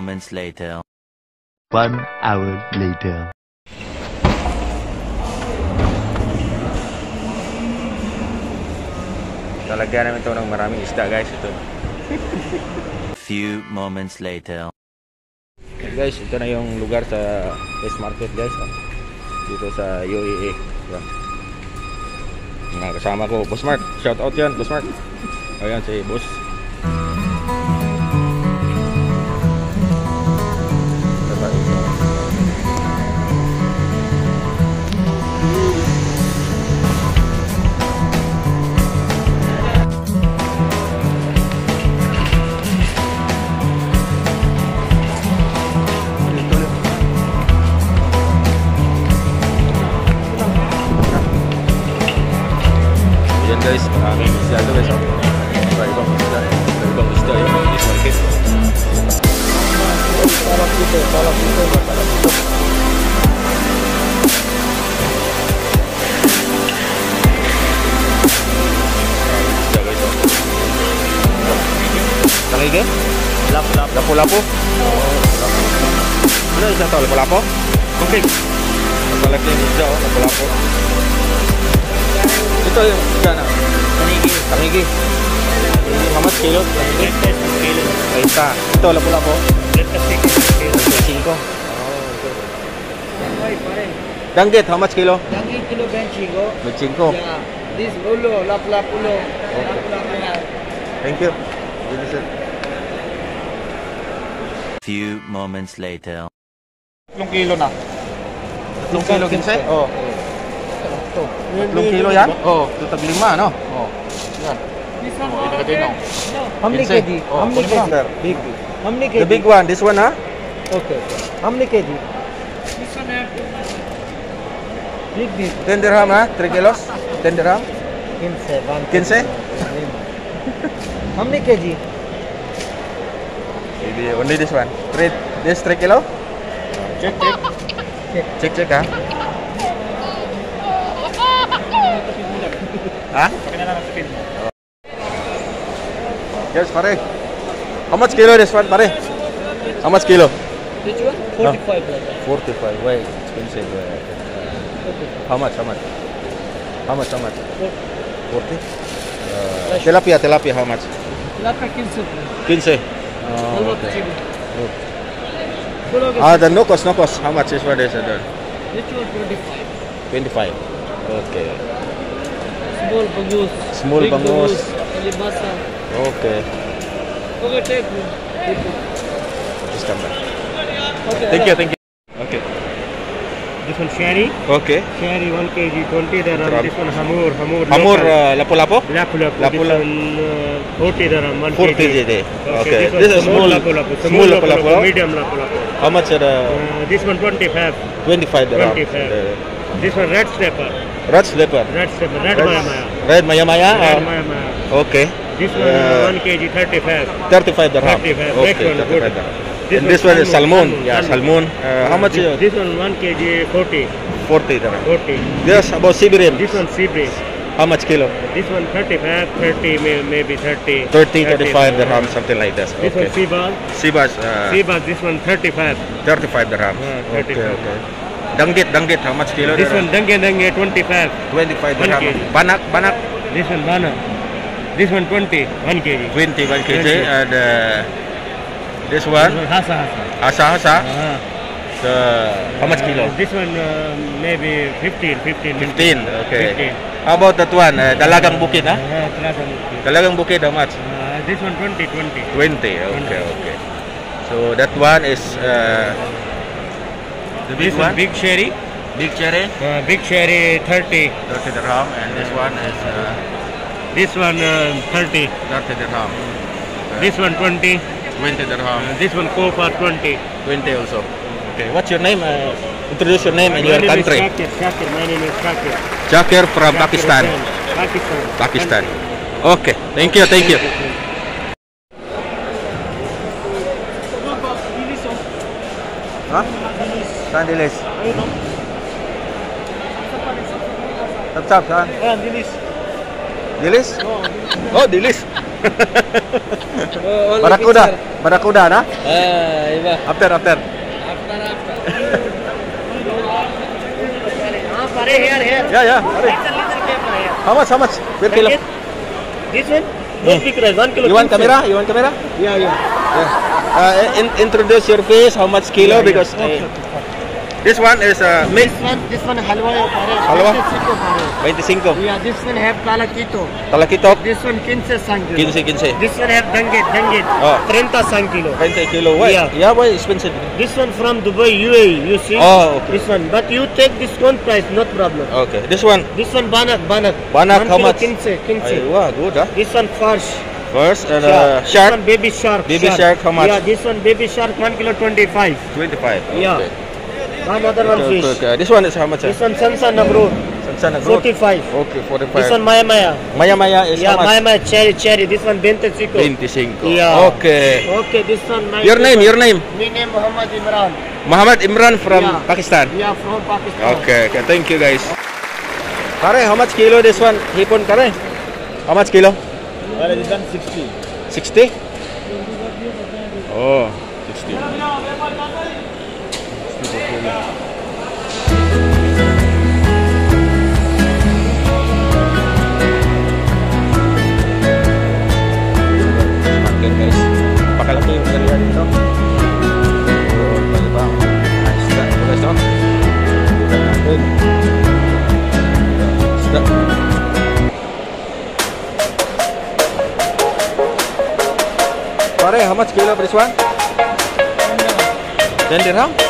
moments later. One hour later. Talagyan namin ito ng maraming isda guys. Ito. Few moments later. Okay, guys, ito na yung lugar sa West Market guys. oh. Dito sa UAE. Yan. Mga kasama ko. Boss Mark. Shout out yan. Boss Mark. Ayan si Boss. Ito, sarap ito, masarap ito. Nakigay? Lap, lap. Lapo, lapo? Ano isa to? Lapo, lapo? Okay. Napalaki yung isda, oh. Lapo, lapo. Ito yung isda na. Nakigay. Nakigay. How much kilo? 8 kilo. Ahí está. Ito, lapo, lapo. 105. Danggit, how much kilo? Danggit kilo 25. 25. Yeah. This ulo, lap-lap ulo. Okay. Thank you. Good sir. Few moments later. 3 kilo na. 3 kilo kinse? Oo. Oh. 3 kilo yan? Oo. Oh. Tutag lima, no? Oo. Oh. Yan. This one, oh, oh. no. How many kg? How many kg? Big. How many kg? The big one, this one, ha? Okay. How many kg? This one have Big big. 10 dirham, ha? 3 kilos? 10 dirham? 15. one 15? How many kg? Maybe only this one. 3, this 3 kilo? Check check. Check. Check, check, ha? Ha? Yes, pare. How much kilo this one, pare? How much kilo? Which one? 45 like that. 45. Why expensive? uh, How much? How much? How much? How much? 40? Uh, tilapia, tilapia, how much? Lapa 15. 15. Oh, okay. Ah, the nokos, nokos. How much is for this? Uh, Which one 25? 25. Okay. Small bangus. Small bangus. Okay. Okay, take one. Take one. Just come back. Okay. Thank you, thank you. Okay. This one sherry. Okay. Sherry 1 kg 20 dirham. Dirham. This one hamur. Hamur. Hamur, uh, lapu-lapu? Lapu lapu. Lapu-lapu. This one uh, 40 dirham. 1 40 kg. JD. Okay. Okay. This, This is small, lapu lapu. small lapu lapu. lapu-lapu. Medium lapu lapu. How much are the Uh, this one 25. 25 dirham? 25. The This one red snapper. red slipper. Red snapper. Red Red- maya maya. Red maya maya? Red maya maya. Okay. This one Uh, 1 kg 35. 35 dirham. 35. Okay, 35 good. dirham. This and one this one is salmon, Yeah, salmon. salmon. Uh, how much this, is this one 1 kg 40. 40 dirham. 40. Yes, about Sibirim. This one sea. How much kilo? This one 35, 30, may, maybe 30. 30, 35 dirham, something like. This one Okay. sea ball. Sibas, uh, Sea ball, this one 35. 35 dirham. Yeah, Okay, 35. okay. Danggit, danggit, how much kilo? This dirham? one dange dange 25. 25 one dirham. Banak, banak, This one bana. This one 20, 1 kg. 21 kg. 20. And uh, this This one, hasa hasa. asa asa, Uh, the, how much kilo? This one uh, maybe 15, 15. 15, okay. 15. How about that one? Uh, Dalagang Bukid, ha? Uh, talagang okay. Dalagang Bukid, how much? Uh, this one 20, 20. 20, okay, okay. So that one is uh, the big This one, big sherry. big cherry, Uh, big sherry 30. 30 dirham, and this one is uh, This one uh, 30. 30 dirham, This one 20. 20 dirham, Uh, this one Kofa 20. 20 also. Okay, what's your name? Uh, introduce your name and your name country. Is Shakir. Shakir. My name is Shakir. Jakir from Shakir Pakistan. Hussain. Pakistan. Pakistan. Okay, thank you, thank you. Huh? Saan dilis? Tap tap saan? Ayan, dilis. Dilis? Oh, dilis. Oh, only Barakuda. Barakuda na? Ah, iba. After, after. After, after. Ah, pare, here, here. Yeah, yeah. Pare. Little, little camera here. How much, how much? Per kilo. This one? Don't big rice, one kilo. You want camera? You want camera? Yeah, yeah. Yeah. Uh, in, introduce your face, how much kilo? because uh, this one is uh, mix This one, this one halwa pare. Halwa? This is 25. Yeah, this one have talakito. Talakitok, This one 15 sang kilo. 15, 15. This one have danget, danget. Oh. 30 sang kilo. 20 kilo. Why? Yeah. Yeah, why expensive? This one from Dubai, UAE, you see? Oh, okay. This one, but you take discount price, not problem. Okay. This one, This one banak, banak. Banak, One how much? Kinse, kinse. Aywa, good ah. This one farsh. First, and Shark. uh, This one baby shark. Baby shark, how much? Yeah, this one baby shark, 1 kilo 25. 25. Yeah. Okay. One other one Okay, fish. okay, okay. This one is how much? This one Sansana bro, Sansana growth. 45. Okay, 45. This one Maya Maya. Maya Maya is Yeah, how Maya? Maya cherry cherry. This one Bente Chico. 25. Yeah. Okay. Okay, this one my Your name, your name? My name Muhammad Imran. Muhammad Imran from Yeah. Pakistan. Yeah, from Pakistan. Okay, okay. Thank you guys. Kare, how much kilo this one? Hipon kare? How much kilo? Well, this one 60. 60? Oh, 60. Dan how much kilo this one? 10 dirham. 10 dirham?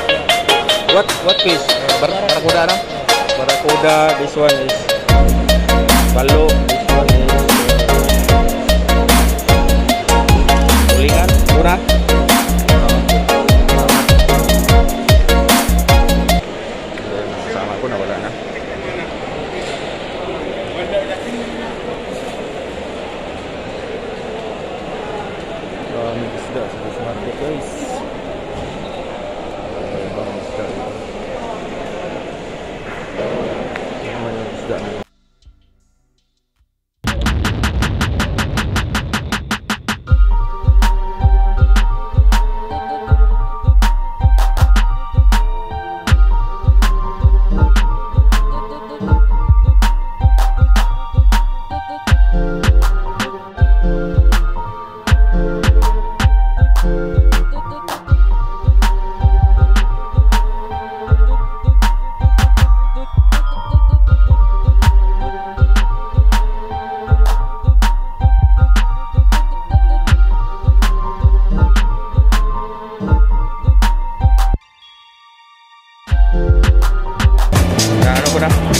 What what piece? Barakuda barracuda, no? This one is balok.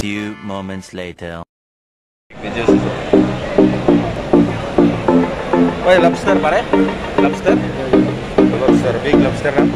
Few moments later. Videos. Lobster, pare. Lobster. Lobster, big lobster, no?